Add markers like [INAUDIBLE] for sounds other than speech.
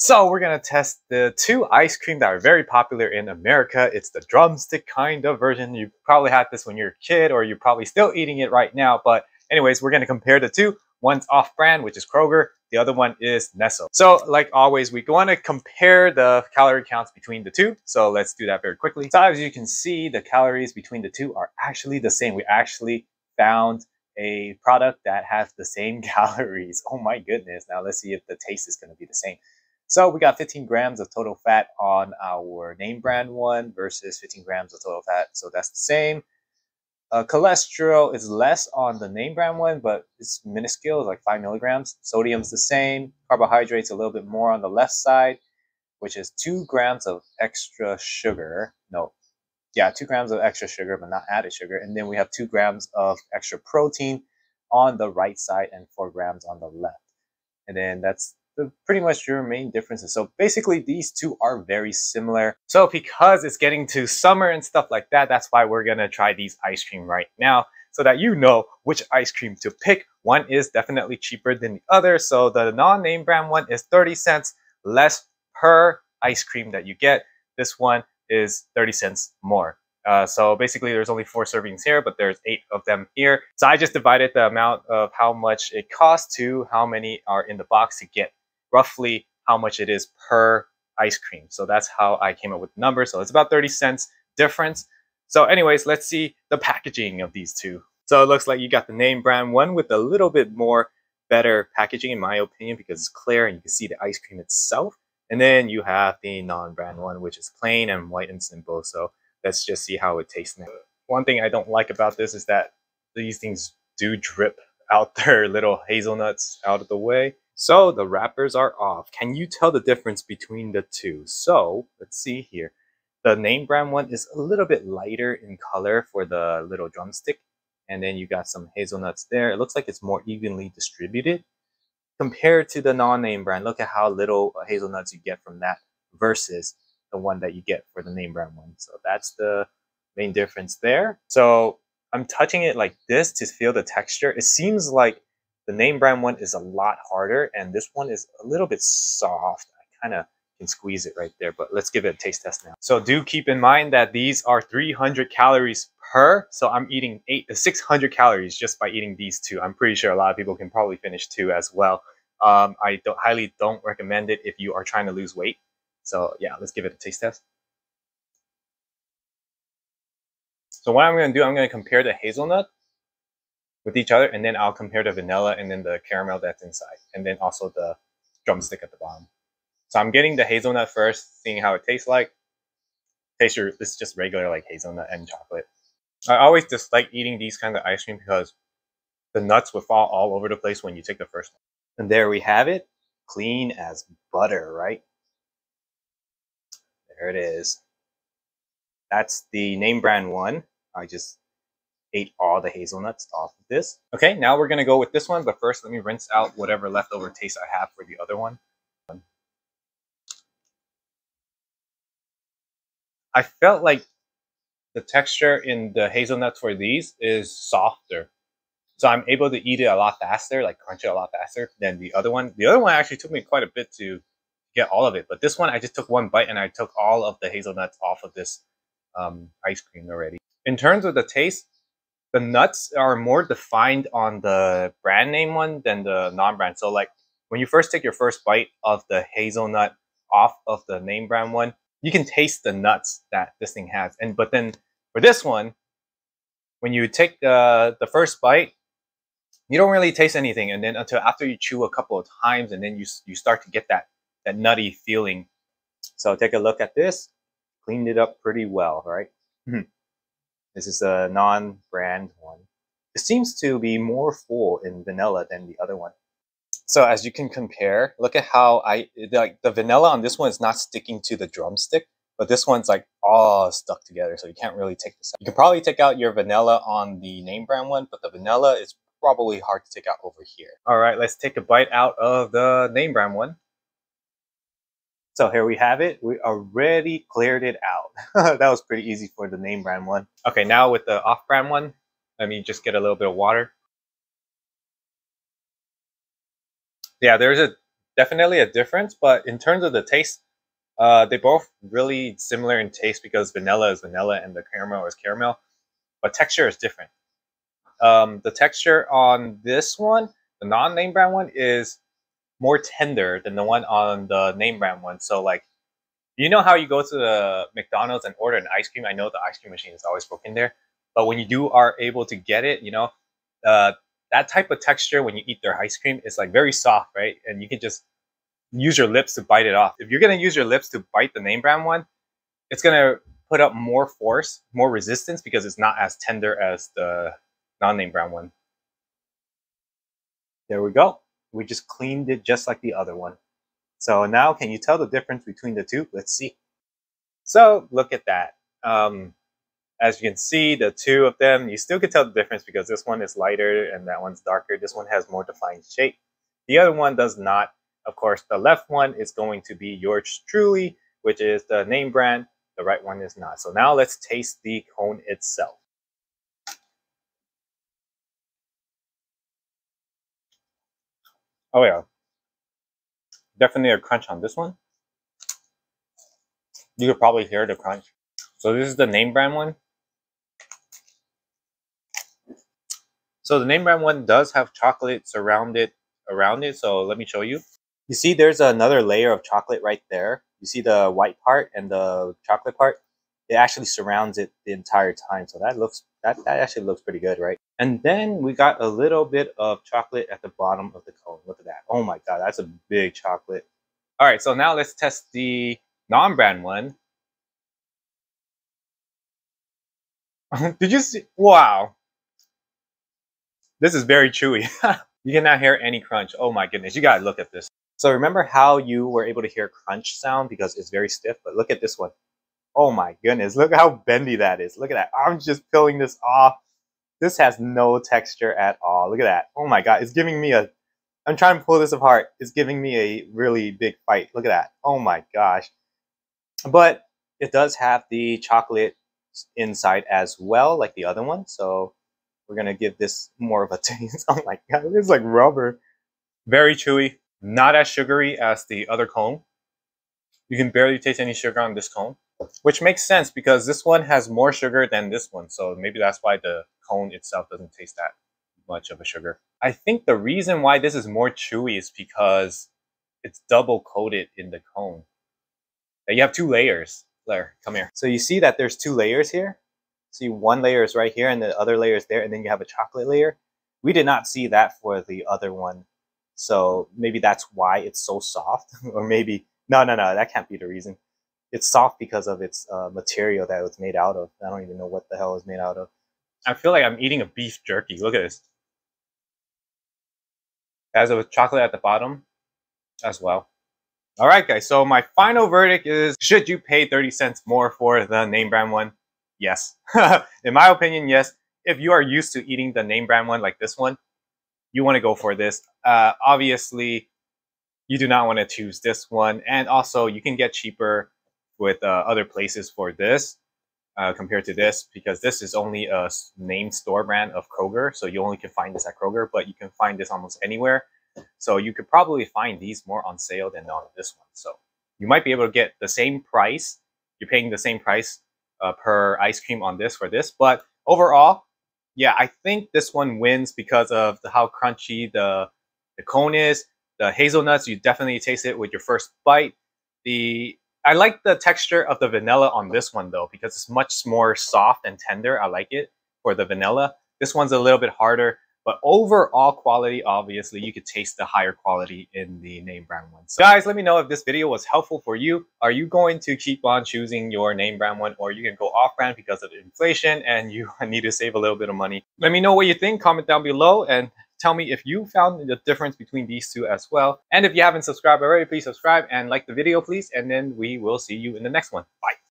So we're gonna test the two ice cream that are very popular in America. It's the drumstick kind of version. You probably had this when you're a kid or you're probably still eating it right now. But anyways, we're gonna compare the two. One's off-brand, which is Kroger. The other one is Nestle. So like always, we want to compare the calorie counts between the two. So let's do that very quickly. So as you can see, the calories between the two are actually the same. We actually found a product that has the same [LAUGHS] calories. Oh my goodness. Now let's see if the taste is going to be the same. So we got 15 grams of total fat on our name brand one versus 15 grams of total fat. So that's the same. Uh, cholesterol is less on the name brand one, but it's minuscule, like five milligrams. Sodium's the same. Carbohydrates a little bit more on the left side, which is two grams of extra sugar. No, yeah, two grams of extra sugar, but not added sugar. And then we have two grams of extra protein on the right side and four grams on the left. And then that's the pretty much your main differences. So basically these two are very similar. So because it's getting to summer and stuff like that, that's why we're gonna try these ice cream right now so that you know which ice cream to pick. One is definitely cheaper than the other. So the non-name brand one is 30 cents less per ice cream that you get. This one is 30 cents more. Uh, so basically there's only four servings here, but there's eight of them here. So I just divided the amount of how much it costs to how many are in the box to get roughly how much it is per ice cream. So that's how I came up with the number. So it's about 30 cents difference. So anyways, let's see the packaging of these two. So it looks like you got the name brand one with a little bit more better packaging in my opinion because it's clear and you can see the ice cream itself. And then you have the non-brand one, which is plain and white and simple. So let's just see how it tastes now. One thing I don't like about this is that these things do drip out [LAUGHS] their little hazelnuts out of the way. So the wrappers are off. Can you tell the difference between the two? So let's see here. The name brand one is a little bit lighter in color for the little drumstick. And then you got some hazelnuts there. It looks like it's more evenly distributed compared to the non-name brand. Look at how little hazelnuts you get from that versus the one that you get for the name brand one. So that's the main difference there. So I'm touching it like this to feel the texture. It seems like the name brand one is a lot harder and this one is a little bit soft. I kind of can squeeze it right there, but let's give it a taste test now. So do keep in mind that these are 300 calories per. So I'm eating eight, 600 calories just by eating these two. I'm pretty sure a lot of people can probably finish two as well. Um, I don't, highly don't recommend it if you are trying to lose weight. So yeah, let's give it a taste test. So what I'm going to do, I'm going to compare the hazelnut with each other, and then I'll compare the vanilla and then the caramel that's inside, and then also the drumstick at the bottom. So I'm getting the hazelnut first, seeing how it tastes like. Tastes your, this is just regular like hazelnut and chocolate. I always dislike eating these kind of ice cream because the nuts would fall all over the place when you take the first one. And there we have it, clean as butter, right? There it is. That's the name brand one. I just ate all the hazelnuts off of this. Okay, now we're gonna go with this one, but first let me rinse out whatever leftover taste I have for the other one. I felt like the texture in the hazelnuts for these is softer. So I'm able to eat it a lot faster, like crunch it a lot faster than the other one. The other one actually took me quite a bit to get all of it, but this one I just took one bite and I took all of the hazelnuts off of this um, ice cream already. In terms of the taste, the nuts are more defined on the brand name one than the non-brand. So like when you first take your first bite of the hazelnut off of the name brand one, you can taste the nuts that this thing has. And but then for this one, when you take the the first bite, you don't really taste anything. And then until after you chew a couple of times, and then you you start to get that that nutty feeling. So take a look at this. Cleaned it up pretty well, right? Mm-hmm. This is a non-brand one. It seems to be more full in vanilla than the other one. So as you can compare, look at how I, like the vanilla on this one is not sticking to the drumstick, but this one's like all stuck together. So you can't really take this out. You can probably take out your vanilla on the name brand one, but the vanilla is probably hard to take out over here. All right, let's take a bite out of the name brand one. So here we have it. We already cleared it out. [LAUGHS] that was pretty easy for the name brand one. Okay, now with the off brand one, let me just get a little bit of water. Yeah, there's a definitely a difference, but in terms of the taste, uh, they both really similar in taste because vanilla is vanilla and the caramel is caramel, but texture is different. Um, the texture on this one, the non-name brand one, is more tender than the one on the name brand one. So like, you know how you go to the McDonald's and order an ice cream? I know the ice cream machine is always broken there, but when you do are able to get it, you know, uh, that type of texture when you eat their ice cream is like very soft, right? And you can just use your lips to bite it off. If you're gonna use your lips to bite the name brand one, it's gonna put up more force, more resistance because it's not as tender as the non-name brand one. There we go. We just cleaned it just like the other one. So now can you tell the difference between the two? Let's see. So look at that. Um, as you can see, the two of them, you still can tell the difference because this one is lighter and that one's darker. This one has more defined shape. The other one does not. Of course, the left one is going to be yours truly, which is the name brand. The right one is not. So now let's taste the cone itself. Oh yeah. Definitely a crunch on this one. You could probably hear the crunch. So this is the name brand one. So the name brand one does have chocolate surrounded around it. So let me show you. You see there's another layer of chocolate right there. You see the white part and the chocolate part? It actually surrounds it the entire time. So that looks that, that actually looks pretty good, right? And then we got a little bit of chocolate at the bottom of the cone. Look at that. Oh my god, that's a big chocolate. All right, so now let's test the non-brand one. [LAUGHS] Did you see? Wow. This is very chewy. [LAUGHS] you cannot hear any crunch. Oh my goodness, you gotta look at this. So remember how you were able to hear crunch sound because it's very stiff, but look at this one. Oh my goodness, look how bendy that is. Look at that. I'm just peeling this off. This has no texture at all. Look at that. Oh my god, it's giving me a I'm trying to pull this apart. It's giving me a really big fight. Look at that. Oh my gosh. But it does have the chocolate inside as well, like the other one. So we're gonna give this more of a [LAUGHS] taste. Oh my god, it's like rubber. Very chewy, not as sugary as the other cone. You can barely taste any sugar on this cone, which makes sense because this one has more sugar than this one. So maybe that's why the cone itself doesn't taste that much of a sugar. I think the reason why this is more chewy is because it's double coated in the cone. You have two layers. Blair, come here. So you see that there's two layers here. See one layer is right here and the other layer is there and then you have a chocolate layer. We did not see that for the other one. So maybe that's why it's so soft [LAUGHS] or maybe, no, no, no, that can't be the reason. It's soft because of its uh, material that it was made out of. I don't even know what the hell it's made out of. I feel like I'm eating a beef jerky. Look at this. As with chocolate at the bottom as well. All right, guys. So my final verdict is, should you pay 30 cents more for the name brand one? Yes. [LAUGHS] In my opinion, yes. If you are used to eating the name brand one like this one, you want to go for this. Uh, obviously, you do not want to choose this one. And also, you can get cheaper with uh, other places for this uh, compared to this because this is only a named store brand of Kroger. So you only can find this at Kroger, but you can find this almost anywhere. So you could probably find these more on sale than on this one. So you might be able to get the same price. You're paying the same price uh, per ice cream on this for this. But overall, yeah, I think this one wins because of the, how crunchy the, the cone is. The hazelnuts, you definitely taste it with your first bite. The I like the texture of the vanilla on this one though, because it's much more soft and tender. I like it for the vanilla. This one's a little bit harder, but overall quality, obviously, you could taste the higher quality in the name brand one. So guys, let me know if this video was helpful for you. Are you going to keep on choosing your name brand one or you can go off brand because of inflation and you [LAUGHS] need to save a little bit of money? Let me know what you think. Comment down below and Tell me if you found the difference between these two as well. And if you haven't subscribed already, please subscribe and like the video, please. And then we will see you in the next one. Bye.